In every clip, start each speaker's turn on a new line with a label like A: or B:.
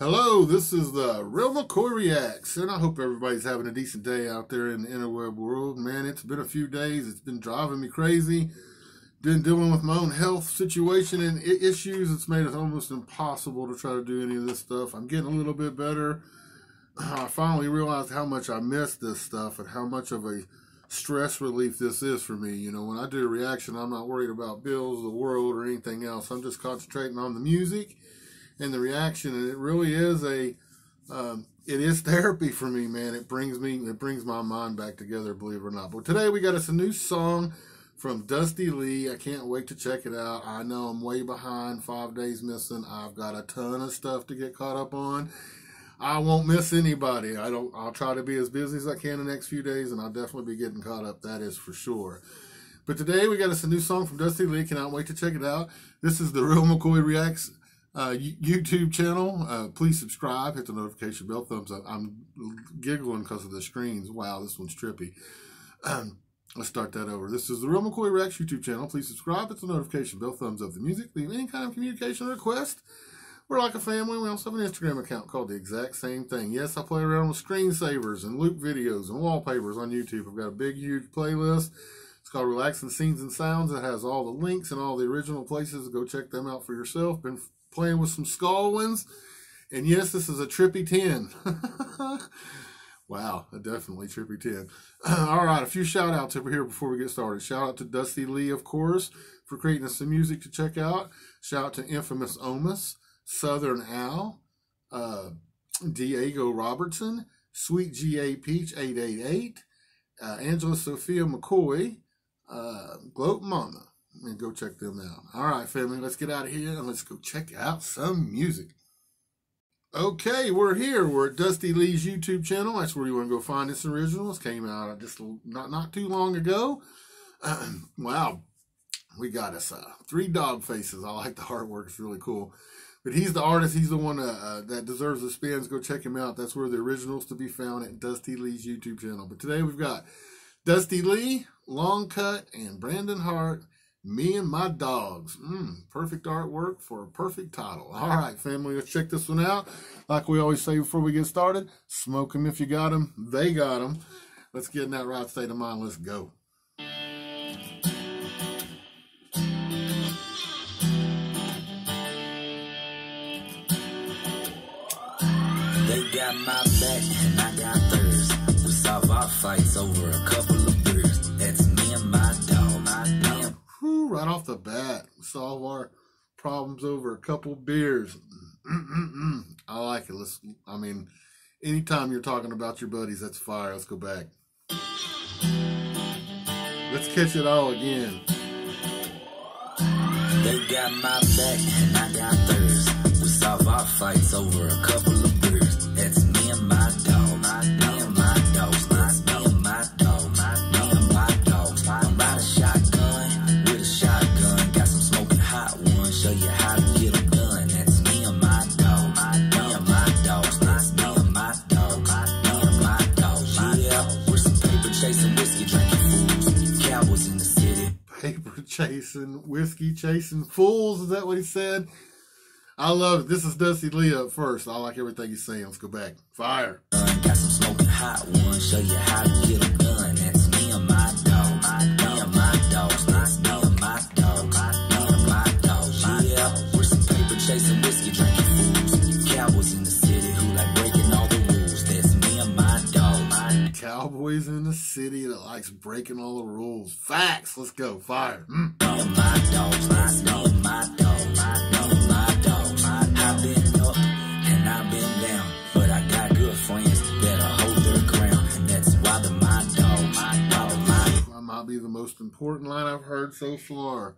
A: Hello, this is the Real McCoy Reacts, and I hope everybody's having a decent day out there in the interweb world. Man, it's been a few days. It's been driving me crazy. Been dealing with my own health situation and issues. It's made it almost impossible to try to do any of this stuff. I'm getting a little bit better. I finally realized how much I miss this stuff and how much of a stress relief this is for me. You know, when I do a reaction, I'm not worried about bills, the world, or anything else. I'm just concentrating on the music and the reaction, and it really is a um, it is therapy for me, man. It brings me it brings my mind back together, believe it or not. But today we got us a new song from Dusty Leigh. I can't wait to check it out. I know I'm way behind, five days missing. I've got a ton of stuff to get caught up on. I won't miss anybody. I don't. I'll try to be as busy as I can the next few days, and I'll definitely be getting caught up. That is for sure. But today we got us a new song from Dusty Leigh. Cannot wait to check it out. This is the Real McCoy Reacts uh, YouTube channel. Uh, please subscribe, hit the notification bell, thumbs up. I'm giggling because of the screens. Wow, this one's trippy. Let's start that over. This is the Real McCoy Rex YouTube channel. Please subscribe, hit the notification bell, thumbs up the music. Leave any kind of communication request. We're like a family. We also have an Instagram account called the exact same thing. Yes, I play around with screensavers and loop videos and wallpapers on YouTube. I've got a big, huge playlist. It's called Relaxing Scenes and Sounds. It has all the links and all the original places. Go check them out for yourself. Been playing with some Scalwins. And yes, this is a trippy 10. wow, a definitely trippy 10. All right, a few shout outs over here before we get started. Shout out to Dusty Leigh, of course, for creating us some music to check out. Shout out to Infamous Omus. Southern Owl, uh, Diego Robertson, Sweet GA Peach 888, uh, Angela Sophia McCoy, uh, Gloat Momma. And go check them out. All right, family, let's get out of here and let's go check out some music. Okay, we're here. We're at Dusty Leigh's YouTube channel. That's where you want to go find this original. This came out just not not too long ago. wow, we got us uh, three dog faces. I like the artwork; it's really cool. But he's the artist. He's the one uh, uh, that deserves the spins. Go check him out. That's where the originals to be found at Dusty Leigh's YouTube channel. But today we've got Dusty Leigh, Long Cut, and Brandon Hartt. Me and my dogs. Mm, perfect artwork for a perfect title. All right, family, let's check this one out. Like we always say before we get started, smoke them if you got them. They got them. Let's get in that right state of mind. Let's go. They got my back and I got theirs. We solve our fights over a couple of right off the bat, solve our problems over a couple beers. I like it. Let's. I mean, anytime you're talking about your buddies, that's fire. Let's go back. Let's catch it all again. They got my back and I got theirs. We solve our fights over a couple of chasing, chasing fools. Is that what he said? I love it. This is Dusty Leigh up first. I like everything he's saying. Let's go back. Fire. Got some smoking hot. Show you how to get a gun. That's me and my dog. Me and my my dog. Cowboys in the city that likes breaking all the rules. Facts. Let's go. Fire. Mm. My dogs. My dog. My dog. be the most important line I've heard so far.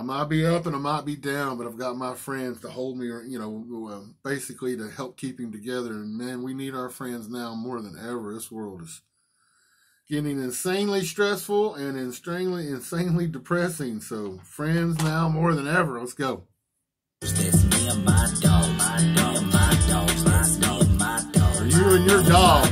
A: I might be up and I might be down, but I've got my friends to hold me, you know, uh, basically to help keep him together. And man, we need our friends now more than ever. This world is getting insanely stressful and insanely, insanely depressing. So, friends now more than ever. Let's go. Are you and your dog.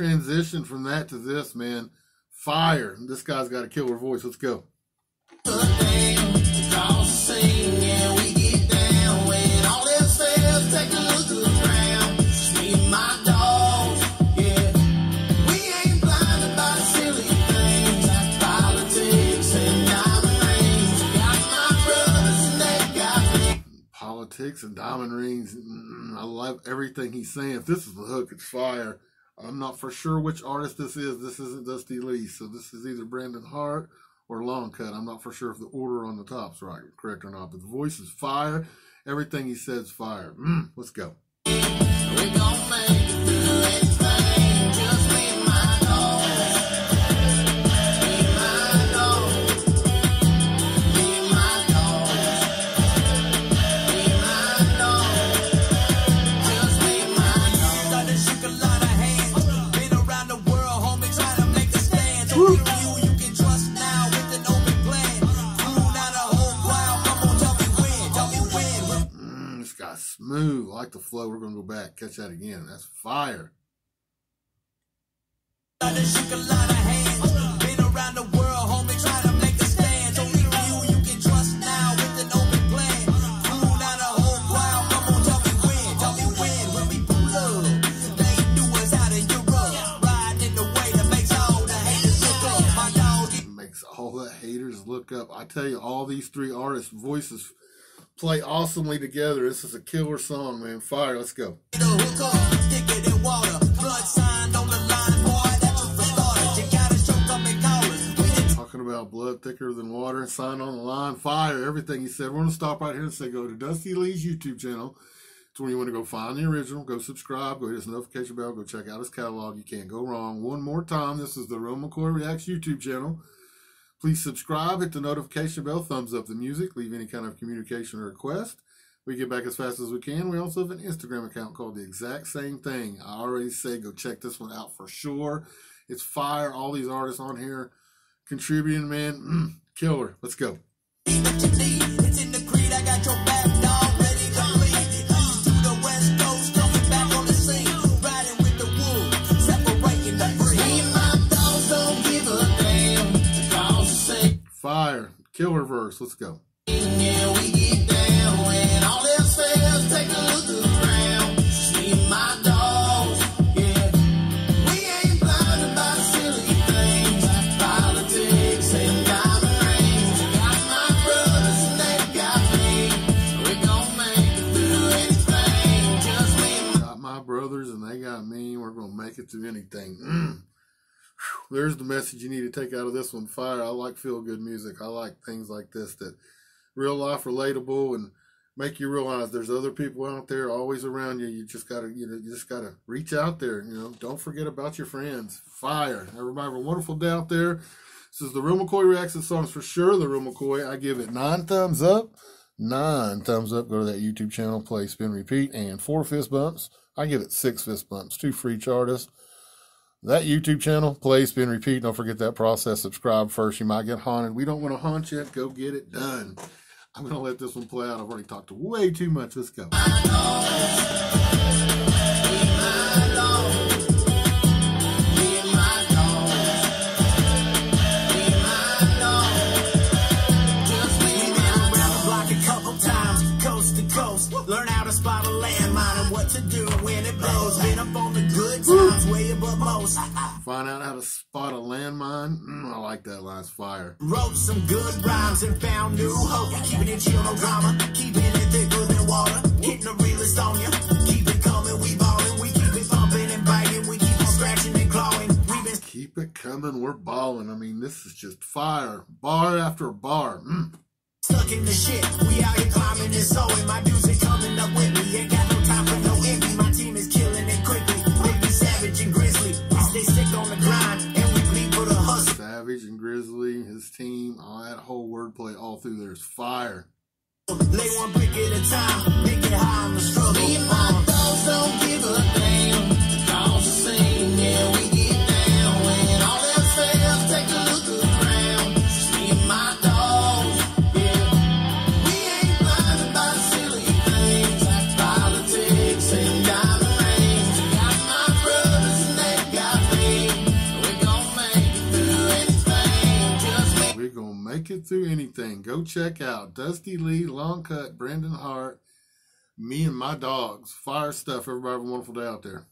A: Transition from that to this, man. Fire. This guy's got a killer voice. Let's go. politics and diamond rings. Mm, I love everything he's saying. If this is the hook, it's fire. I'm not for sure which artist this is. This isn't Dusty Leigh, so this is either Brandon Hartt or Long Cut. I'm not for sure if the order on the top's right, correct or not. But the voice is fire. Everything he says fire. Mm, let's go. Smooth. Like the flow. We're going to go back, catch that again. That's fire. Makes all the haters look up. I tell you, all these three artists' voices play awesomely together. This is a killer song, man. Fire, let's go. Talking about blood thicker than water, sign on the line, fire, everything he said. We're going to stop right here and say go to Dusty Leigh's YouTube channel. It's where you want to go find the original, go subscribe, go hit his notification bell, go check out his catalog. You can't go wrong. One more time, this is the Real McCoy Reacts YouTube channel. Please subscribe, hit the notification bell, thumbs up the music, leave any kind of communication or request. We get back as fast as we can. We also have an Instagram account called the exact same thing. I already say go check this one out for sure. It's fire. All these artists on here contributing, man. killer. Let's go. Killer verse. Let's go. There's the message you need to take out of this one. Fire. I like feel good music. I like things like this that real life relatable and make you realize there's other people out there always around you. You just gotta, you know, you just gotta reach out there. You know, don't forget about your friends. Fire. Everybody have a wonderful day out there. This is the Real McCoy reaction songs for sure. The Real McCoy. I give it nine thumbs up. Nine thumbs up. Go to that YouTube channel, play, spin, repeat, and four fist bumps. I give it six fist bumps. Two for each artist that YouTube channel, play, spin, repeat. Don't forget that process. Subscribe first. You might get haunted. We don't want to haunt you. Go get it done. I'm going to let this one play out. I've already talked way too much. Let's go. Learn how to spot a landmine and what to do when it blows. Been good times, way above most. Find out how to spot a landmine. Mm, I like that last fire. Wrote some good rhymes and found new hope. Keeping it chill, no drama. Keeping it thicker than water. Hitting the realest on you. Keep it coming, we ballin'. We keep it pumping and biting. We keep on scratching and clawing. We been keep it coming, we're balling. I mean, this is just fire. Bar after bar. Mm. Stuck in the shit. We out here climbing and sowing. My dudes are coming up with me. Wordplay all through there is fire. Lay one brick at a time, make it high on the struggle. Me and my don't give a through anything, go check out Dusty Leigh, Long Cut, Brandon Hartt, me and my dogs. Fire stuff. Everybody have a wonderful day out there.